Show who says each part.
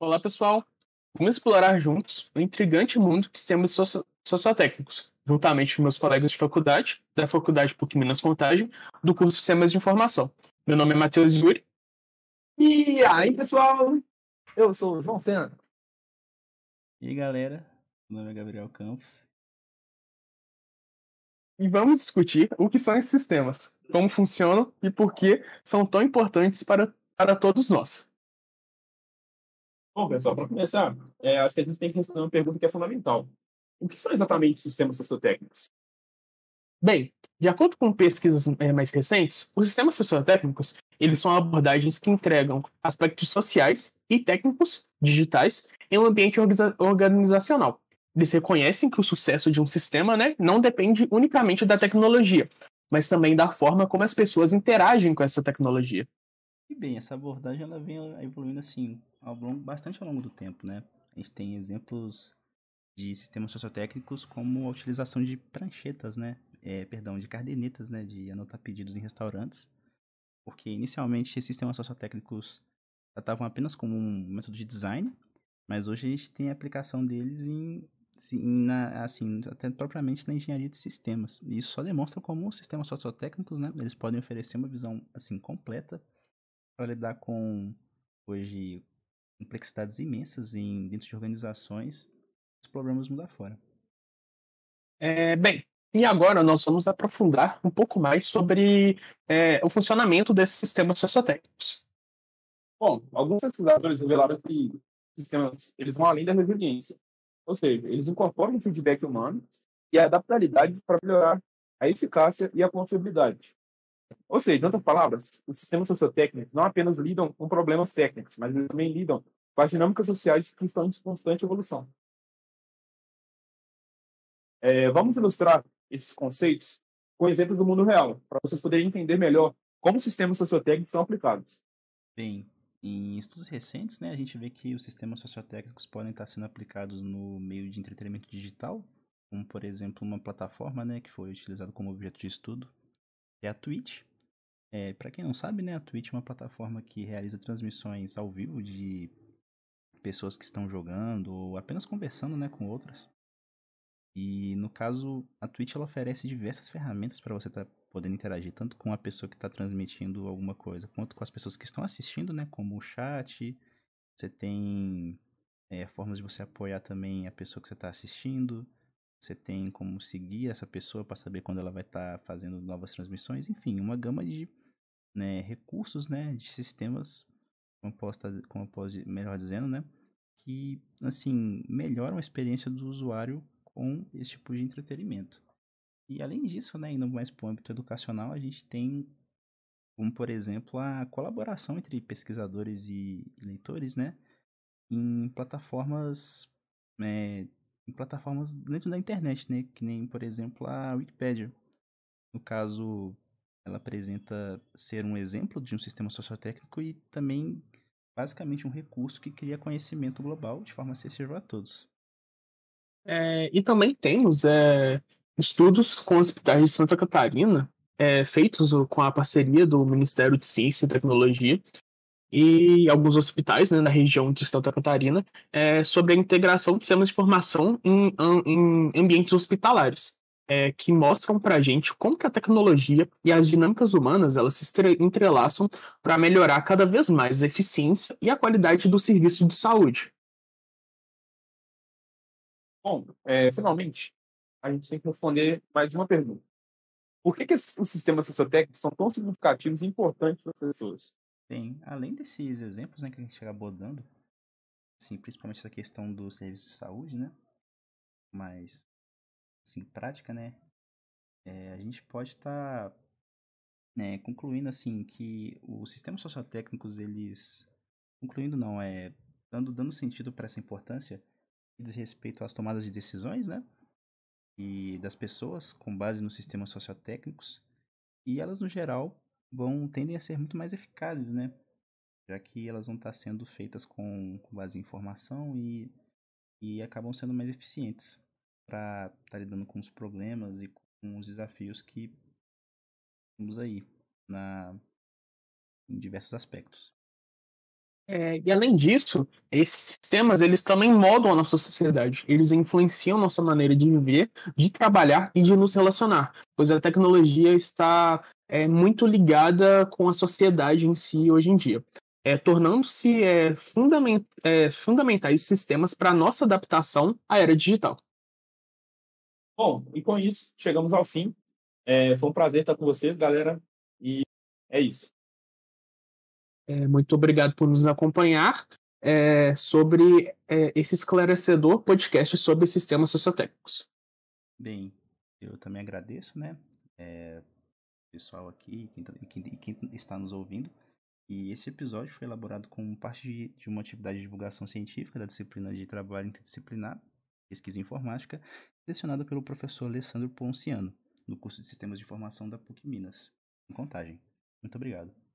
Speaker 1: Olá, pessoal. Vamos explorar juntos o intrigante mundo de sistemas socio sociotécnicos, juntamente com meus colegas de faculdade, da Faculdade PUC Minas Contagem, do curso de Sistemas de Informação. Meu nome é Matheus Yuri.
Speaker 2: E aí, pessoal? Eu sou o João Senna.
Speaker 3: E aí, galera? Meu nome é Gabriel Campos.
Speaker 1: E vamos discutir o que são esses sistemas, como funcionam e por que são tão importantes para, para todos nós.
Speaker 2: Bom, pessoal, para começar, é, acho que a gente tem que responder uma pergunta que é fundamental. O que são exatamente sistemas sociotécnicos?
Speaker 1: Bem, de acordo com pesquisas é, mais recentes, os sistemas sociotécnicos eles são abordagens que entregam aspectos sociais e técnicos digitais em um ambiente organizacional. Eles reconhecem que o sucesso de um sistema né, não depende unicamente da tecnologia, mas também da forma como as pessoas interagem com essa tecnologia.
Speaker 3: E bem, essa abordagem ela vem evoluindo assim ao longo, bastante ao longo do tempo, né? A gente tem exemplos de sistemas sociotécnicos como a utilização de pranchetas, né? É, perdão, de cadernetas, né? De anotar pedidos em restaurantes. Porque inicialmente esses sistemas sociotécnicos tratavam apenas como um método de design, mas hoje a gente tem a aplicação deles em, na, assim, até propriamente na engenharia de sistemas. E isso só demonstra como os sistemas sociotécnicos, né? Eles podem oferecer uma visão assim completa para lidar com hoje complexidades imensas em dentro de organizações, os problemas mudar fora.
Speaker 1: É, bem, e agora nós vamos aprofundar um pouco mais sobre é, o funcionamento desses sistemas sociotécnicos.
Speaker 2: Bom, alguns pesquisadores revelaram que sistemas eles vão além da resiliência, ou seja, eles incorporam o feedback humano e a adaptabilidade para melhorar a eficácia e a confiabilidade. Ou seja, em outras palavras, os sistemas sociotécnicos não apenas lidam com problemas técnicos, mas também lidam com as dinâmicas sociais que estão em constante evolução. É, vamos ilustrar esses conceitos com exemplos do mundo real, para vocês poderem entender melhor como sistemas sociotécnicos são aplicados.
Speaker 3: Bem, em estudos recentes, né, a gente vê que os sistemas sociotécnicos podem estar sendo aplicados no meio de entretenimento digital, como por exemplo uma plataforma né, que foi utilizada como objeto de estudo, é a Twitch. É, para quem não sabe, né, a Twitch é uma plataforma que realiza transmissões ao vivo de pessoas que estão jogando ou apenas conversando né, com outras. E no caso, a Twitch ela oferece diversas ferramentas para você estar tá podendo interagir tanto com a pessoa que está transmitindo alguma coisa, quanto com as pessoas que estão assistindo, né? Como o chat. Você tem é, formas de você apoiar também a pessoa que você está assistindo. Você tem como seguir essa pessoa para saber quando ela vai estar tá fazendo novas transmissões. Enfim, uma gama de né, recursos, né? De sistemas, como posso, tá, como posso melhor dizendo, né? Que, assim, melhoram a experiência do usuário com esse tipo de entretenimento. E além disso, né, indo mais para o âmbito educacional, a gente tem, como por exemplo, a colaboração entre pesquisadores e leitores, né, em plataformas, é, em plataformas dentro da internet, né, que nem, por exemplo, a Wikipedia. No caso, ela apresenta ser um exemplo de um sistema sociotécnico e também basicamente um recurso que cria conhecimento global de forma acessível a todos.
Speaker 1: É, e também temos é, estudos com hospitais de Santa Catarina, é, feitos com a parceria do Ministério de Ciência e Tecnologia e alguns hospitais né, na região de Santa Catarina é, sobre a integração de sistemas de formação em, em ambientes hospitalares, é, que mostram para a gente como que a tecnologia e as dinâmicas humanas elas se entrelaçam para melhorar cada vez mais a eficiência e a qualidade do serviço de saúde.
Speaker 2: Bom, é, finalmente, a gente tem que responder mais uma pergunta. Por que, que os sistemas sociotécnicos são tão significativos e importantes para as pessoas?
Speaker 3: Bem, além desses exemplos né, que a gente acabou dando, assim, principalmente essa questão do serviço de saúde, né? Mas, assim, prática, né? É, a gente pode estar tá, né, concluindo, assim, que os sistemas sociotécnicos, eles... Concluindo não, é... Dando, dando sentido para essa importância, diz respeito às tomadas de decisões, né? E das pessoas com base nos sistemas sociotécnicos. E elas, no geral, vão tendem a ser muito mais eficazes, né? Já que elas vão estar sendo feitas com, com base em informação e, e acabam sendo mais eficientes para estar tá lidando com os problemas e com os desafios que temos aí na, em diversos aspectos.
Speaker 1: É, e além disso, esses sistemas eles também moldam a nossa sociedade. Eles influenciam nossa maneira de viver, de trabalhar e de nos relacionar, pois a tecnologia está é, muito ligada com a sociedade em si hoje em dia, é, tornando-se é, fundament, é, fundamentais sistemas para a nossa adaptação à era digital.
Speaker 2: Bom, e com isso chegamos ao fim. É, foi um prazer estar com vocês, galera, e é isso.
Speaker 1: É, muito obrigado por nos acompanhar é, sobre é, esse esclarecedor podcast sobre sistemas sociotécnicos.
Speaker 3: Bem, eu também agradeço, né? Pessoal aqui quem, tá, quem, quem, está nos ouvindo. E esse episódio foi elaborado como parte de, de uma atividade de divulgação científica da disciplina de trabalho interdisciplinar, pesquisa informática, lecionada pelo professor Alessandro Ponciano, no curso de Sistemas de Informação da PUC Minas, em Contagem. Muito obrigado.